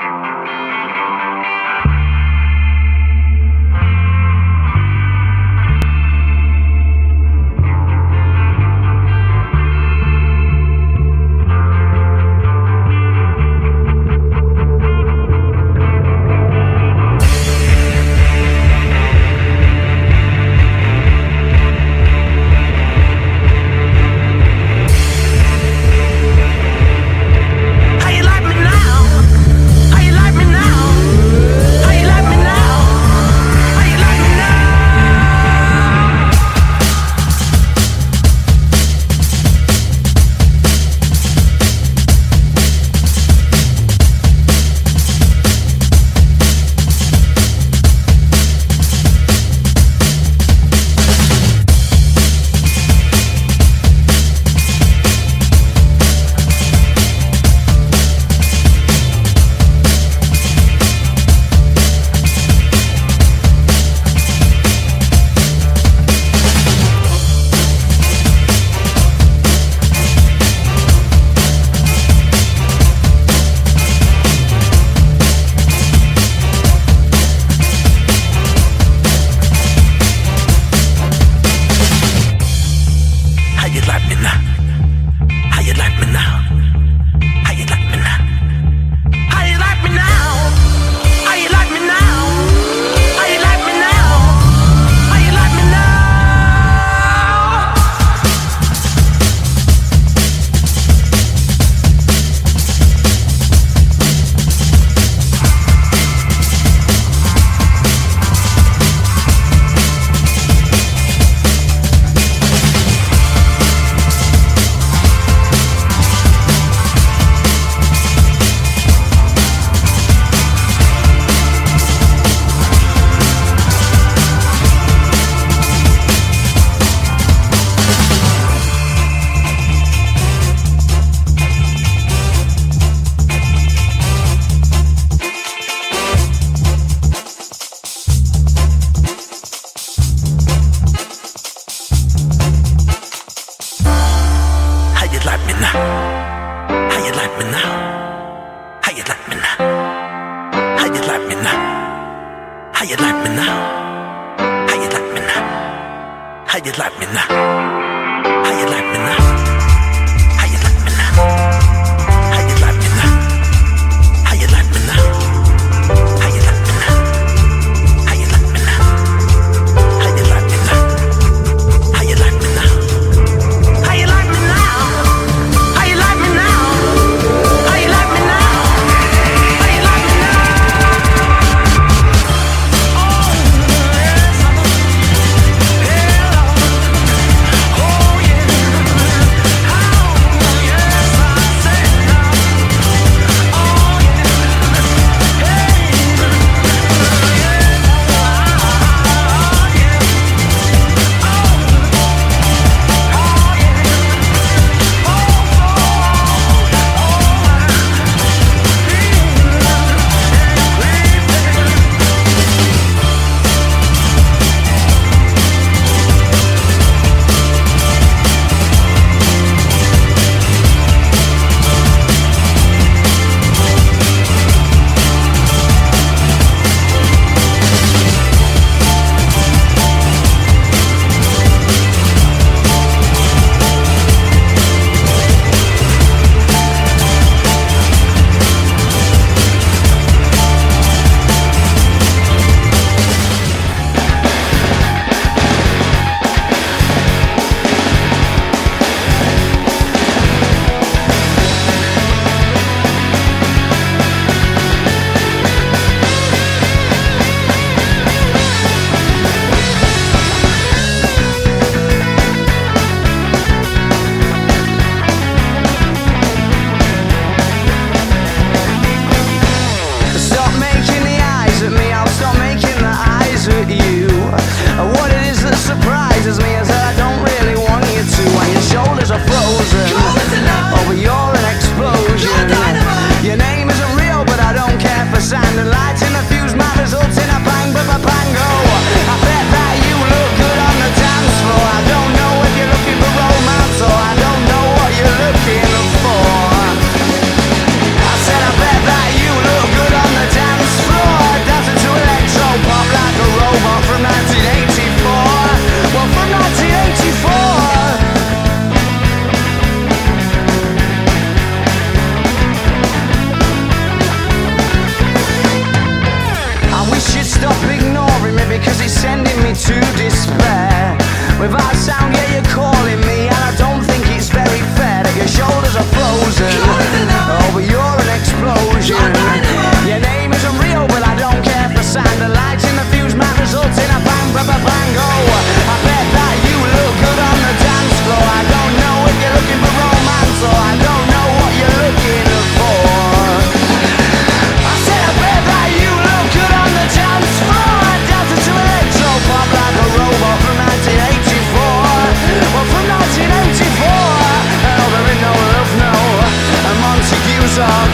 you How you like me now? How you like me now? How you like me now? How you like me now?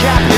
captain.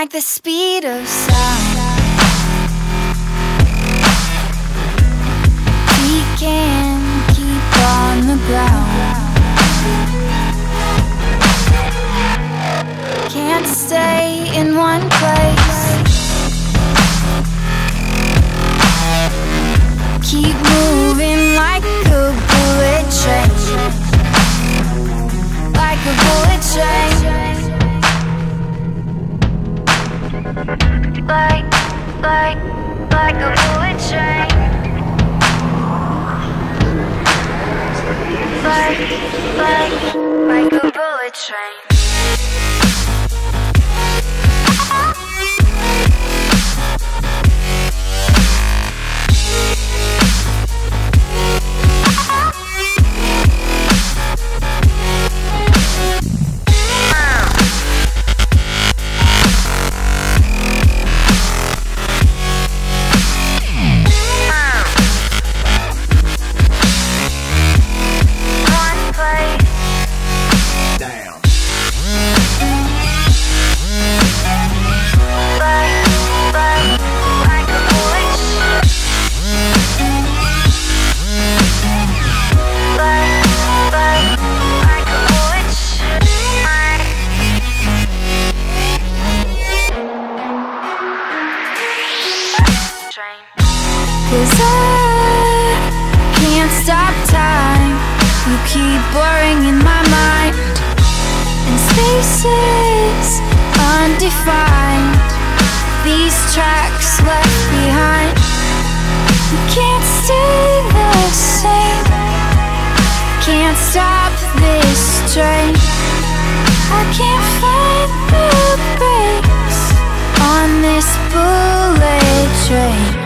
Like the speed of sound. We can keep on the ground. Can't stay in one place. Keep moving like can't stay the same. Can't stop this train. I can't the brakes on this bullet train.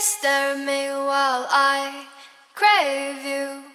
Stare at me while I crave you.